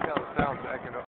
I got a sound backing up.